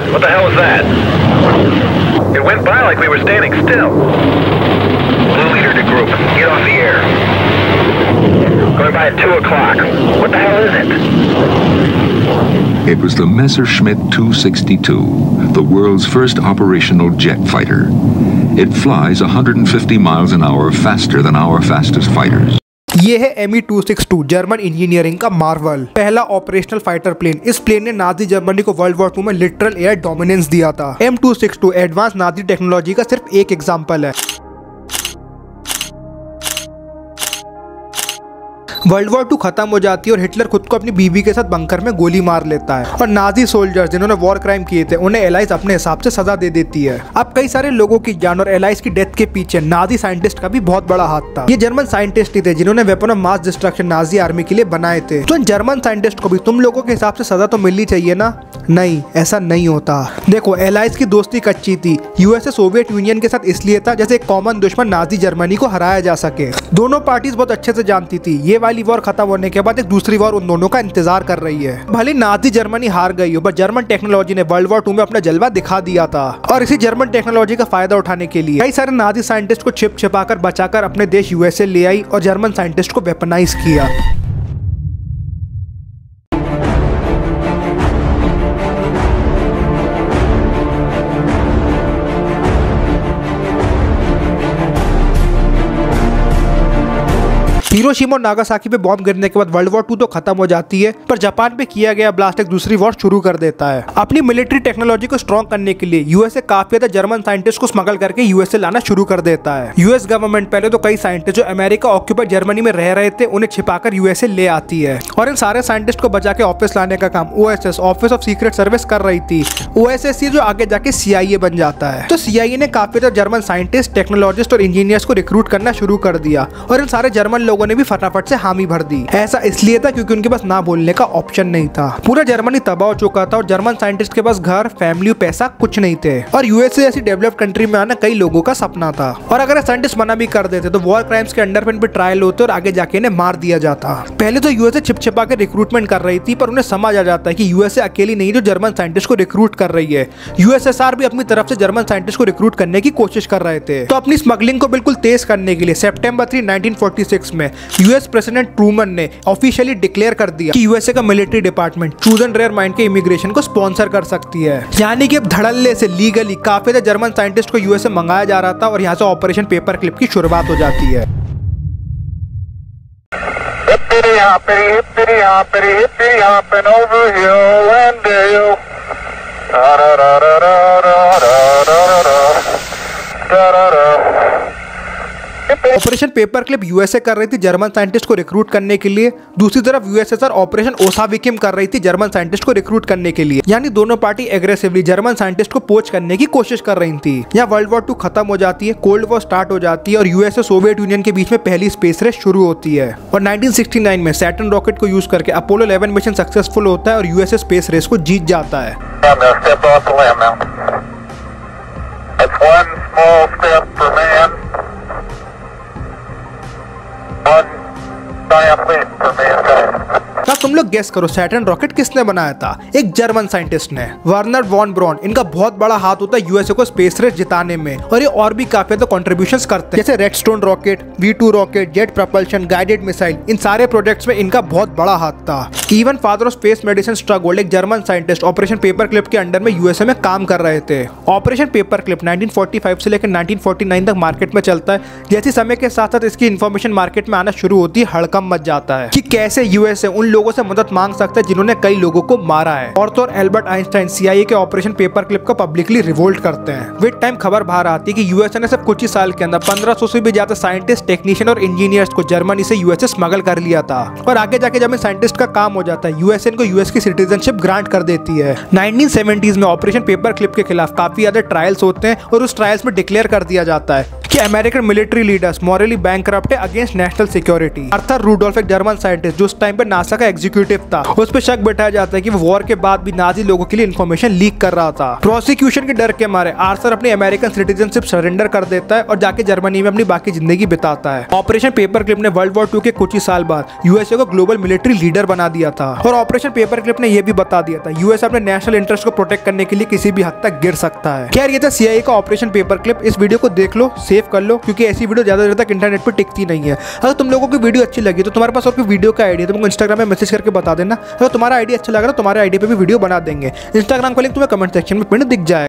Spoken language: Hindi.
that? What the hell was that? It went by like we were standing still. Blue leader to group. Get off the air. Going by at 2 o'clock. What the hell is it? It was the Messerschmitt 262, the world's first operational jet fighter. It flies 150 miles an hour faster than our fastest fighters. ये है M two six two German engineering का मार्वल पहला ऑपरेशनल फाइटर प्लेन इस प्लेन ने नाजी जर्मनी को वर्ल्ड वॉर टू में लिटरल एयर डोमिनेंस दिया था। M two six two advance Nazi technology का सिर्फ़ एक एग्ज़ाम्पल है। वर्ल्ड वॉर टू खत्म हो जाती है और हिटलर खुद को अपनी बीवी के साथ बंकर में गोली मार लेता है। और नाजी सोल्जर्स जिन्होंने वॉर क्राइम किए थे, उन्हें एलाइज अपने हिसाब से सजा दे देती है। अब कई सारे लोगों की जान और एलाइज की डेथ के पीछे नाजी साइंटिस्ट का भी बहुत बड़ा हाथ था। ये जर्मन साइंटिस्ट ही थे जिन्होंने weapon of mass destruction Nazi army के लिए बनाए थे। तो जर्मन साइंटिस्ट को भी तुम लोगों के हिसाब से सजा तो मिलनी चाहिए ना? नहीं, ऐसा नहीं होता। देखो एलाइज की दोस्ती कच्ची थी। यूएसए सोवियत यूनियन के साथ इसलिए था जैसे एक कॉमन दुश्मन नाजी जर्मनी को हराया जा सके। दोनों पार्टीज़ बहुत अच्छे से जानती थी। ये वाली वॉर खत्म होने के बाद एक दूसरी वॉर उन दोनों का इंतज़ार कर रही है। भले नाजी जर्मनी हार गई हो पर जर्मन टेक्नोलॉजी ने वर्ल्ड वॉर टू में अपना जलवा दिखा दिया था। और इसी जर्मन टेक्नोलॉजी का फ़ायदा उठाने के लिए, कई सारे नाजी साइंटिस्ट को छिप छिपाकर बचाकर अपने देश यूएसए ले आई और जर्मन साइंटिस्ट को वेपनाइज किया। हिरोशिमा और नागासाकी पे बॉम्ब गिरने के बाद वर्ल्ड वॉर टू तो खत्म हो जाती है, पर जापान पे किया गया ब्लास्ट एक दूसरी वॉर शुरू कर देता है। अपनी मिलिट्री टेक्नोलॉजी को स्ट्रॉन्ग करने के लिए यूएसए काफ़ी ज़्यादा जर्मन साइंटिस्ट को स्मगल करके यूएसए लाना शुरू कर देता है। यूएस गवर्नमेंट पहले तो कई साइंटिस्ट जो अमेरिका ऑक्यूपाइड जर्मनी में रह रहे थे, उन्हें छिपाकर यूएसए ले आती है। और इन सारे साइंटिस्ट को बचा के ऑफ़िस लाने का काम OSS office of secret service कर रही थी। ओ जो आगे जाके सी बन जाता है। तो सीआईए ने काफ़ी ज़्यादा जर्मन साइंटिस्ट टेक्नोलॉजिस्ट और इंजीनियर्स को रिक्रूट करना शुरू कर दिया। और इन सारे जर्मन लोगों ने भी फटाफट से हामी भर दी। ऐसा इसलिए था क्योंकि उनके पास ना बोलने का ऑप्शन नहीं था। पूरा जर्मनी तबाह हो चुका था और जर्मन साइंटिस्ट के पास घर फैमिली पैसा कुछ नहीं थे। और यूएसए जैसी डेवलप कंट्री में आना कई लोगों का सपना था। और अगर साइंटिस्ट मना भी कर देते तो वॉर क्राइम्स के अंडरपेंट पे ट्रायल होते और आगे जाके इन्हें मार दिया जाता। पहले तो यूएसए छिप छिपा के रिक्रूटमेंट कर रही थी, पर उन्हें समझ आ जाता है कि यूएसए अकेली नहीं जो जर्मन साइंटिस्ट को रिक्रूट कर रही है। यूएसएसआर भी अपनी तरफ़ से जर्मन साइंटिस्ट को रिक्रूट करने की कोशिश कर रहे थे। तो अपनी स्मगलिंग को बिल्कुल तेज करने के लिए सेप्टेम्बर थ्री नाइनटीन में यूएस प्रेसिडेंट ट्रूमन ने ऑफिशियली डिक्लेयर कर दिया कि यूएसए का military department chosen rare mind के इमिग्रेशन को स्पॉन्सर कर सकती है यानी कि अब धड़ल्ले से लीगली काफ़ी जर्मन साइंटिस्ट को यूएसए मंगाया जा रहा था और यहाँ से ऑपरेशन पेपर क्लिप की शुरुआत हो जाती है. Da da da da da da da da da da da da. Operation paper clip USA कर रही थी जर्मन साइंटिस्ट को रिक्रूट करने के लिए। दूसरी तरफ़ यूएसएसआर ऑपरेशन ओसाविकिम कर रही थी जर्मन साइंटिस्ट को रिक्रूट करने के लिए। यानी दोनों पार्टी एग्रेसिवली जर्मन साइंटिस्ट को पोच करने की कोशिश कर रही थी। यहाँ वर्ल्ड वॉर टू खत्म हो जाती है कोल्ड वॉर स्टार्ट हो जाती है और यूएसए सोवियत यूनियन के बीच में पहली स्पेस रेस शुरू होती है। और 1969 में सैटन रॉकेट को यूज़ करके अपोलो 11 मिशन सक्सेसफुल होता है और यूएसए स्पेस रेस को जीत जाता है। One small step for man. One giant leap for mankind. अब तुम लोग गेस करो सैटर्न रॉकेट किसने बनाया था? एक जर्मन साइंटिस्ट ने। वर्नर वॉन ब्रॉन इनका बहुत बड़ा हाथ होता है यूएसए को स्पेस रेस जिताने में। और ये और भी काफ़ी ज़्यादा कॉन्ट्रीब्यूशन करते हैं। जैसे Redstone rocket V rocket jet propulsion guided missile इन सारे प्रोजेक्ट्स में इनका बहुत बड़ा हाथ था। Even father of space medicine Strughold एक German scientist operation paper clip के अंडर में यूएसए में काम कर रहे थे। ऑपरेशन पेपर क्लिप 1945 से लेकर 1949 तक मार्केट में चलता है। जैसे समय के साथ साथ इसकी इन्फॉर्मेशन मार्केट में आना शुरू होती है हड़कम मच जाता है। कि कैसे यूएसए उन लोगों से मदद मांग सकता है, जिन्होंने कई लोगों को मारा है। और तो और एल्बर्ट आइंस्टाइन सीआईए के ऑपरेशन पेपर क्लिप को पब्लिकली रिवोल्ट करते हैं। विद टाइम खबर बाहर आती है कि यूएसए ने सिर्फ़ कुछ ही साल के अंदर 1500 से भी ज़्यादा साइंटिस्ट, टेक्नीशियन और इंजीनियर्स को जर्मनी से यूएसए स्मगल कर लिया था। और आगे जाके जब साइंटिस्ट का काम हो जाता है यूएसए को यूएस की सिटीजनशिप ग्रांट कर देती है। नाइनटीन में ऑपरेशन पेपर क्लिप के खिलाफ काफ़ी ज़्यादा ट्रायल्स होते हैं और उस ट्रायल्स में डिक्लेयर कर दिया जाता है। कि American military leaders morally bank है against national security Arthur Rudolph एक जर्मन साइंटिस्ट जो उस टाइम पे नासा का एग्जीक्यूटिव था। उस पर शक बैठाया जाता है कि वो वॉर के बाद भी नाजी लोगों के लिए इन्फॉर्मेशन लीक कर रहा था। प्रोसिक्यूशन के डर के मारे आर्थर अपनी अमेरिकन सिटीजनशिप सरेंडर कर देता है और जाके जर्मनी में अपनी बाकी ज़िंदगी बिताता है। ऑपरेशन पेपर क्लिप ने वर्ल्ड वॉर टू के कुछ ही साल बाद यूएसए को ग्लोबल मिलिट्री लीडर बना दिया था। और ऑपरेशन पेपर क्लिप ने यह भी बता दिया था यूएस अपने नेशनल इंटरेस्ट को प्रोटेक्ट करने के लिए किसी भी हद तक गिर सकता है। खैर, ये था सीआईए का ऑपरेशन पेपर क्लिप इस वीडियो को देख लो सेव कर लो, क्योंकि ऐसी वीडियो ज़्यादा देर तक इंटरनेट पर टिकती नहीं है। अगर तुम लोगों की वीडियो अच्छी लगी तो तुम्हारे पास और कोई वीडियो का आइडिया तुमको इंस्टाग्राम में मैसेज करके बता देना। अगर तुम्हारा आइडिया अच्छा लगा तो तुम्हारे आइडिया पर भी वीडियो बना देंगे। इंस्टाग्राम का लिंक तुम्हें कमेंट सेक्शन में पिंड दिख जाए